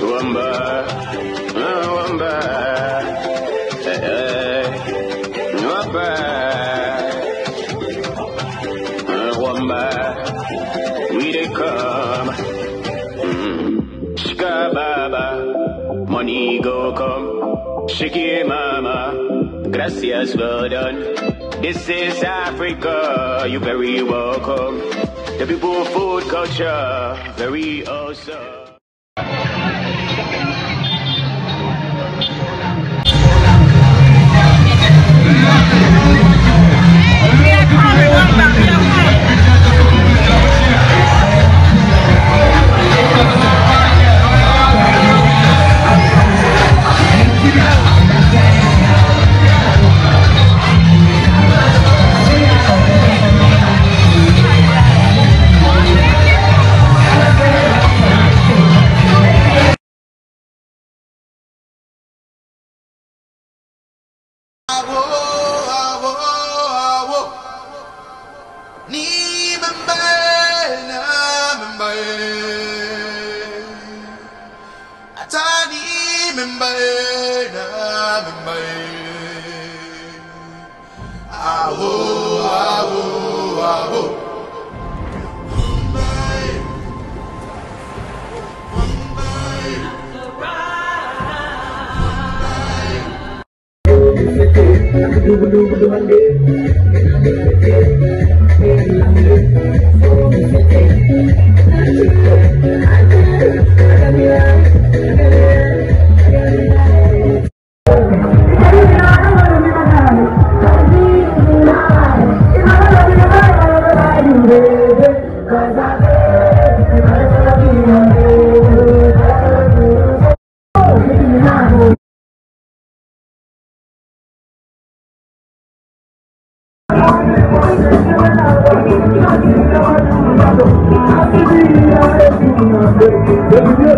Wamba, wamba, eh, eh, wamba, wamba, we dey come. Mm. Shika baba, money go come. Shake it, mama, gracias, well done. This is Africa, you very welcome. The people food culture, very awesome. Membae, na membae. Ata ni awo, awo. Membae,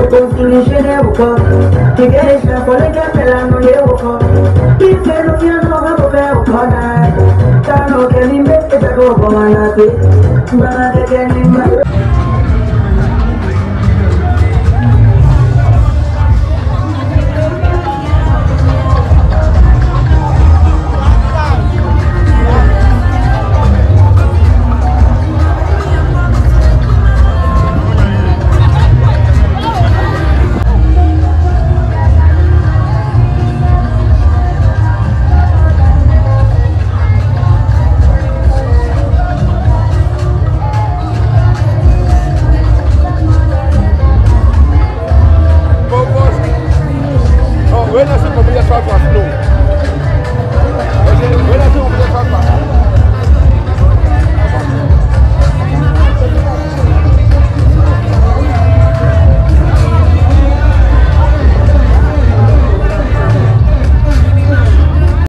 mi paquete con su niche de buco Que quieres la pole que me la no le buco Y que no quiero no me puede buco Tano que ni me